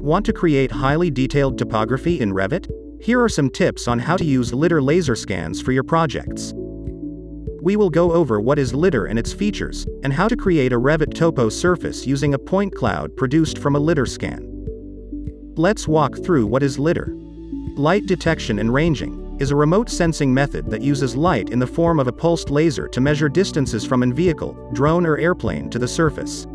Want to create highly detailed topography in Revit? Here are some tips on how to use LiDAR laser scans for your projects. We will go over what is LiDAR and its features, and how to create a Revit topo surface using a point cloud produced from a LiDAR scan. Let's walk through what is LiDAR. Light detection and ranging is a remote sensing method that uses light in the form of a pulsed laser to measure distances from an vehicle, drone or airplane to the surface.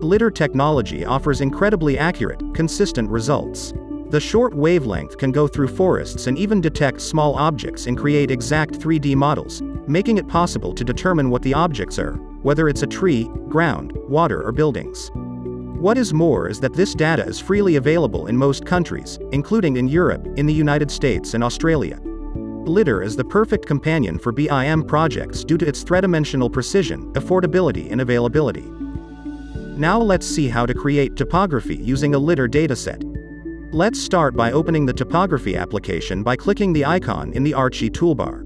LiDAR technology offers incredibly accurate, consistent results. The short wavelength can go through forests and even detect small objects and create exact 3D models, making it possible to determine what the objects are, whether it's a tree, ground, water or buildings. What is more is that this data is freely available in most countries, including in Europe, in the United States and Australia. LiDAR is the perfect companion for BIM projects due to its three-dimensional precision, affordability and availability. Now let's see how to create topography using a LiDAR dataset. Let's start by opening the topography application by clicking the icon in the archi toolbar.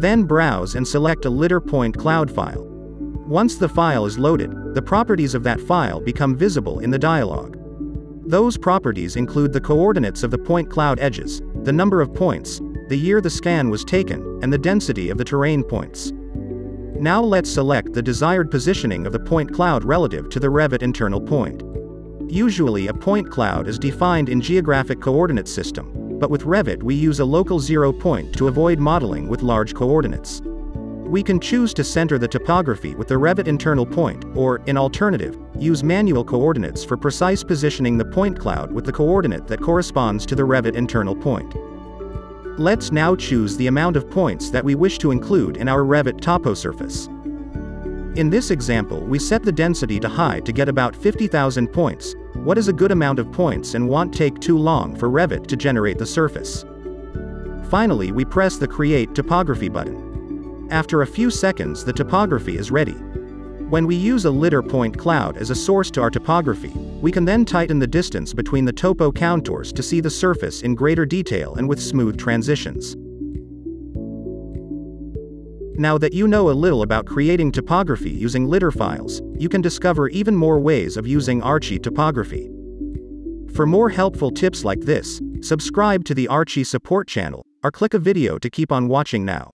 Then browse and select a LiDAR point cloud file. Once the file is loaded, the properties of that file become visible in the dialog. Those properties include the coordinates of the point cloud edges, the number of points, the year the scan was taken, and the density of the terrain points. Now let's select the desired positioning of the point cloud relative to the Revit internal point. Usually a point cloud is defined in geographic coordinate system, but with Revit we use a local zero point to avoid modeling with large coordinates. We can choose to center the topography with the Revit internal point, or, in alternative, use manual coordinates for precise positioning the point cloud with the coordinate that corresponds to the Revit internal point. Let's now choose the amount of points that we wish to include in our Revit topo surface. In this example we set the density to high to get about 50,000 points, what is a good amount of points and won't take too long for Revit to generate the surface. Finally we press the Create Topography button. After a few seconds the topography is ready. When we use a LiDAR point cloud as a source to our topography, we can then tighten the distance between the topo contours to see the surface in greater detail and with smooth transitions. Now that you know a little about creating topography using LiDAR files, you can discover even more ways of using archi topography. For more helpful tips like this, subscribe to the archi support channel, or click a video to keep on watching now.